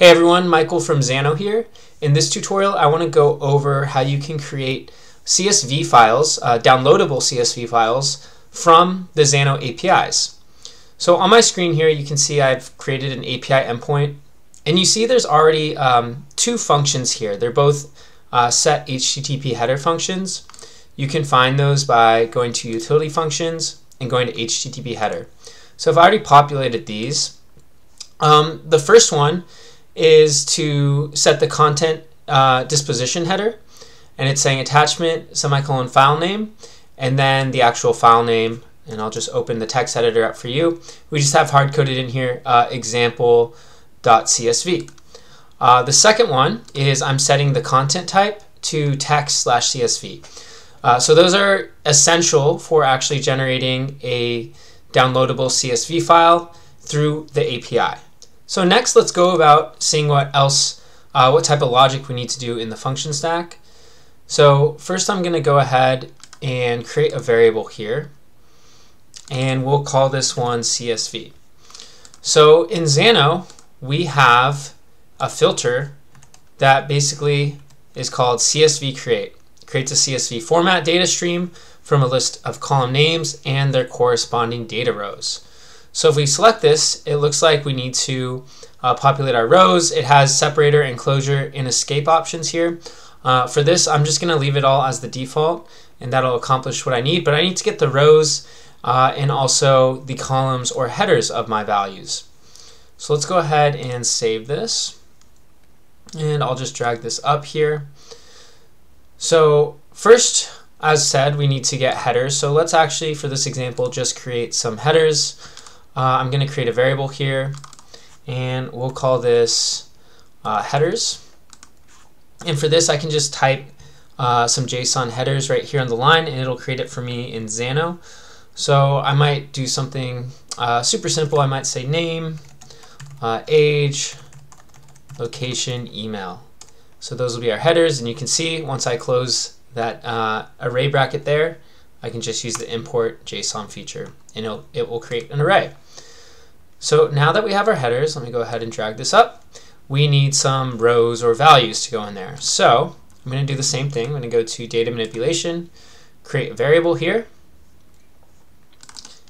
Hey everyone, Michael from Xano here. In this tutorial, I want to go over how you can create CSV files, uh, downloadable CSV files from the Xano APIs. So on my screen here, you can see I've created an API endpoint, and you see there's already um, two functions here. They're both uh, set HTTP header functions. You can find those by going to utility functions and going to HTTP header. So I've already populated these. Um, the first one is to set the content uh, disposition header and it's saying attachment semicolon file name and then the actual file name and I'll just open the text editor up for you. We just have hard coded in here uh, example.csv. Uh, the second one is I'm setting the content type to text slash CSV. Uh, so those are essential for actually generating a downloadable CSV file through the API. So next, let's go about seeing what else, uh, what type of logic we need to do in the function stack. So first I'm going to go ahead and create a variable here. And we'll call this one CSV. So in Xano, we have a filter that basically is called CSV create. It creates a CSV format data stream from a list of column names and their corresponding data rows. So if we select this, it looks like we need to uh, populate our rows. It has separator, enclosure, and escape options here. Uh, for this, I'm just going to leave it all as the default, and that'll accomplish what I need. But I need to get the rows uh, and also the columns or headers of my values. So let's go ahead and save this. And I'll just drag this up here. So first, as said, we need to get headers. So let's actually, for this example, just create some headers. Uh, I'm going to create a variable here and we'll call this uh, headers. And for this I can just type uh, some JSON headers right here on the line and it'll create it for me in Xano. So I might do something uh, super simple. I might say name, uh, age, location, email. So those will be our headers and you can see once I close that uh, array bracket there I can just use the import JSON feature and it'll, it will create an array. So now that we have our headers, let me go ahead and drag this up. We need some rows or values to go in there. So I'm going to do the same thing. I'm going to go to data manipulation, create a variable here,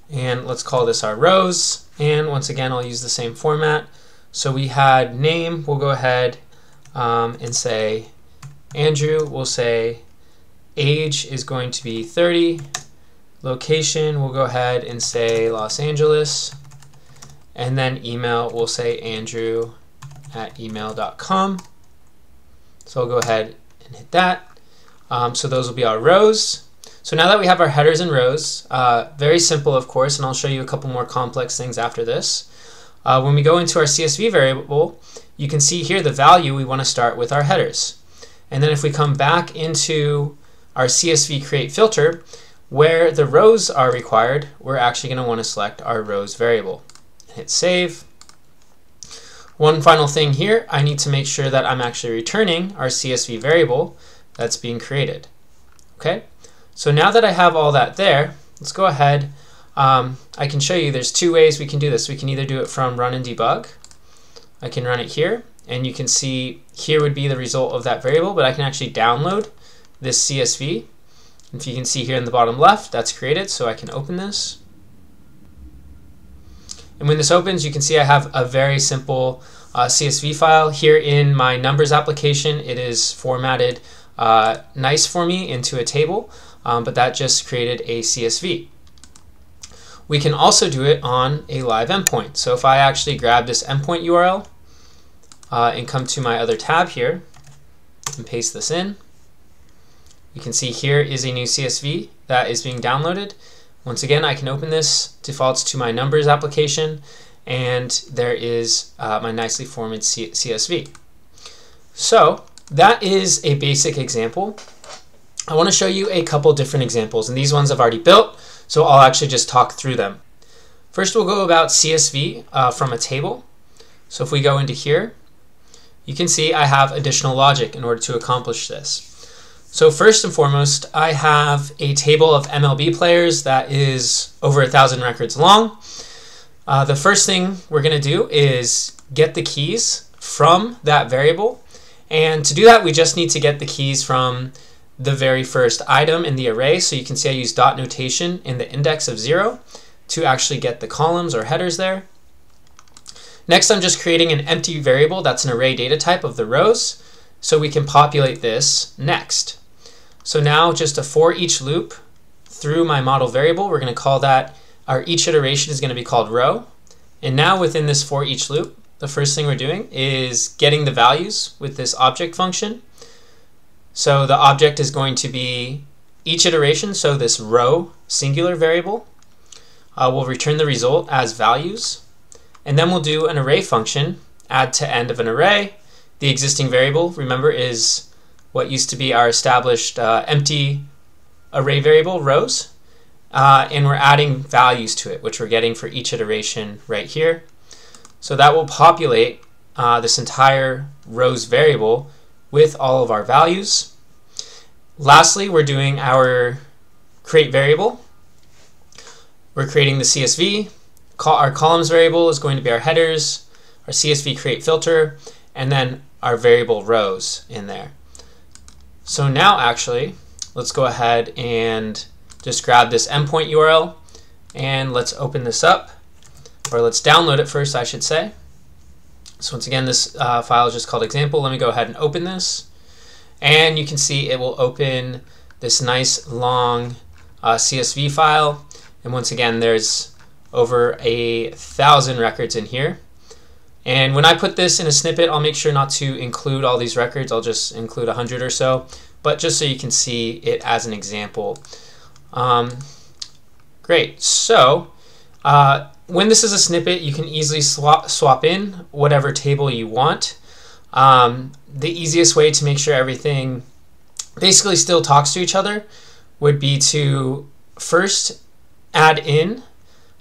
and let's call this our rows. And once again, I'll use the same format. So we had name, we'll go ahead um, and say Andrew, we'll say age is going to be 30, location, we'll go ahead and say Los Angeles, and then email, we'll say andrew at email.com. So I'll go ahead and hit that. Um, so those will be our rows. So now that we have our headers and rows, uh, very simple of course, and I'll show you a couple more complex things after this. Uh, when we go into our CSV variable, you can see here the value we want to start with our headers. And then if we come back into our CSV create filter, where the rows are required, we're actually going to want to select our rows variable hit save. One final thing here, I need to make sure that I'm actually returning our CSV variable that's being created. Okay, so now that I have all that there, let's go ahead. Um, I can show you there's two ways we can do this. We can either do it from run and debug. I can run it here, and you can see here would be the result of that variable, but I can actually download this CSV. If you can see here in the bottom left, that's created, so I can open this. And when this opens, you can see I have a very simple uh, CSV file. Here in my numbers application, it is formatted uh, nice for me into a table, um, but that just created a CSV. We can also do it on a live endpoint. So if I actually grab this endpoint URL uh, and come to my other tab here and paste this in, you can see here is a new CSV that is being downloaded. Once again, I can open this, defaults to my numbers application, and there is uh, my nicely formatted CSV. So that is a basic example. I want to show you a couple different examples, and these ones I've already built, so I'll actually just talk through them. First, we'll go about CSV uh, from a table. So if we go into here, you can see I have additional logic in order to accomplish this. So first and foremost, I have a table of MLB players that is over a thousand records long. Uh, the first thing we're going to do is get the keys from that variable. And to do that, we just need to get the keys from the very first item in the array. So you can see I use dot notation in the index of zero to actually get the columns or headers there. Next, I'm just creating an empty variable that's an array data type of the rows. So we can populate this next. So now just a for each loop through my model variable. We're going to call that our each iteration is going to be called row. And now within this for each loop, the first thing we're doing is getting the values with this object function. So the object is going to be each iteration, so this row singular variable uh, will return the result as values. And then we'll do an array function, add to end of an array. The existing variable, remember, is what used to be our established uh, empty array variable, rows. Uh, and we're adding values to it, which we're getting for each iteration right here. So that will populate uh, this entire rows variable with all of our values. Lastly, we're doing our create variable. We're creating the CSV. Our columns variable is going to be our headers, our CSV create filter, and then our variable rows in there. So now actually, let's go ahead and just grab this endpoint URL and let's open this up or let's download it first, I should say. So once again, this uh, file is just called example. Let me go ahead and open this. And you can see it will open this nice long uh, CSV file. And once again, there's over a thousand records in here. And when I put this in a snippet, I'll make sure not to include all these records. I'll just include a 100 or so, but just so you can see it as an example. Um, great. So uh, when this is a snippet, you can easily swap, swap in whatever table you want. Um, the easiest way to make sure everything basically still talks to each other would be to first add in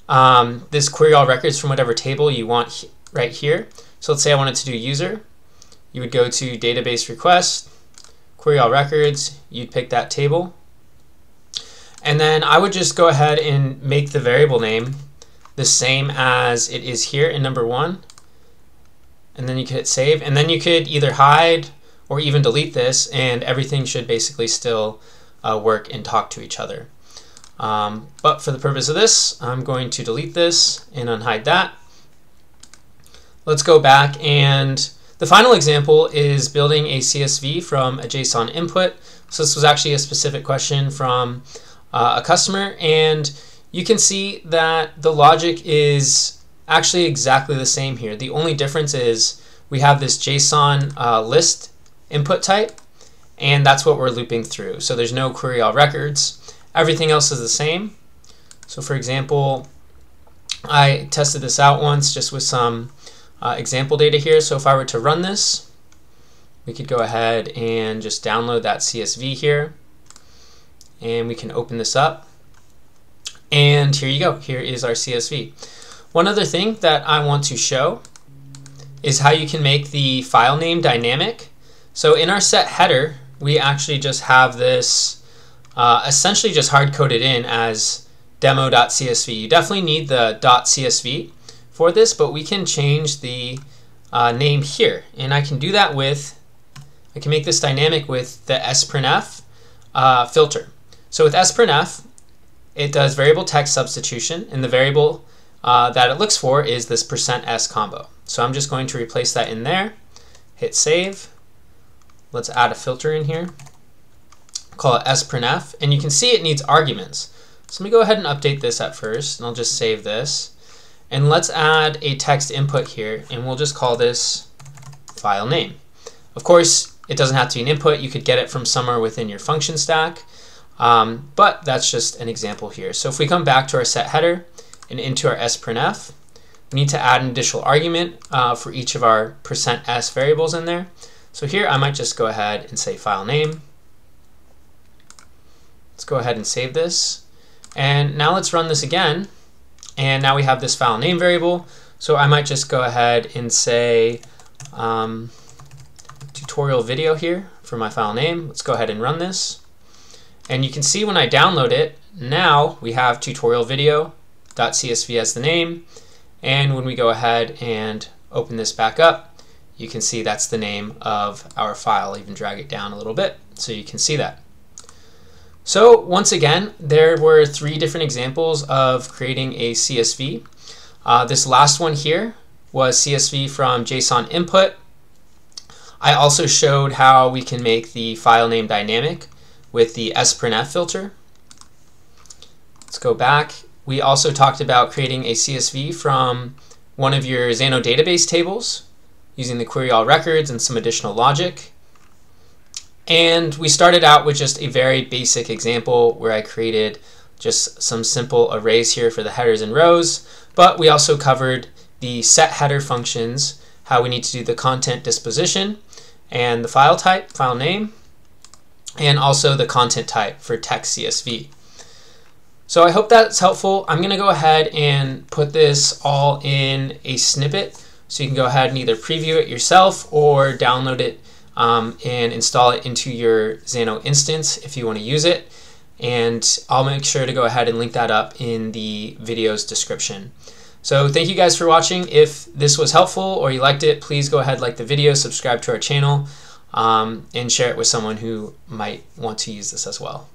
um, this query all records from whatever table you want right here. So let's say I wanted to do user. You would go to database request, query all records, you'd pick that table. And then I would just go ahead and make the variable name the same as it is here in number one. And then you could hit save. And then you could either hide or even delete this and everything should basically still uh, work and talk to each other. Um, but for the purpose of this, I'm going to delete this and unhide that. Let's go back and the final example is building a CSV from a JSON input. So this was actually a specific question from uh, a customer and you can see that the logic is actually exactly the same here. The only difference is we have this JSON uh, list input type, and that's what we're looping through. So there's no query all records. Everything else is the same. So for example, I tested this out once just with some uh, example data here. So if I were to run this, we could go ahead and just download that CSV here. And we can open this up. And here you go. Here is our CSV. One other thing that I want to show is how you can make the file name dynamic. So in our set header, we actually just have this uh, essentially just hard-coded in as demo.csv. You definitely need the .csv for this, but we can change the uh, name here. And I can do that with, I can make this dynamic with the sprintf uh, filter. So with sprintf, it does variable text substitution, and the variable uh, that it looks for is this percent %s combo. So I'm just going to replace that in there, hit save. Let's add a filter in here, call it sprintf, and you can see it needs arguments. So let me go ahead and update this at first, and I'll just save this. And let's add a text input here, and we'll just call this file name. Of course, it doesn't have to be an input. You could get it from somewhere within your function stack. Um, but that's just an example here. So if we come back to our set header and into our sprintf, we need to add an additional argument uh, for each of our percent %s variables in there. So here I might just go ahead and say file name. Let's go ahead and save this. And now let's run this again. And now we have this file name variable. So I might just go ahead and say um, tutorial video here for my file name. Let's go ahead and run this. And you can see when I download it, now we have tutorial video.csv as the name. And when we go ahead and open this back up, you can see that's the name of our file. Even drag it down a little bit so you can see that. So once again, there were three different examples of creating a CSV. Uh, this last one here was CSV from JSON input. I also showed how we can make the file name dynamic with the sprintf filter. Let's go back. We also talked about creating a CSV from one of your Xano database tables using the query all records and some additional logic. And we started out with just a very basic example where I created just some simple arrays here for the headers and rows, but we also covered the set header functions, how we need to do the content disposition, and the file type, file name, and also the content type for text CSV. So I hope that's helpful. I'm going to go ahead and put this all in a snippet so you can go ahead and either preview it yourself or download it um, and install it into your Xano instance if you want to use it. And I'll make sure to go ahead and link that up in the video's description. So thank you guys for watching. If this was helpful or you liked it, please go ahead like the video, subscribe to our channel, um, and share it with someone who might want to use this as well.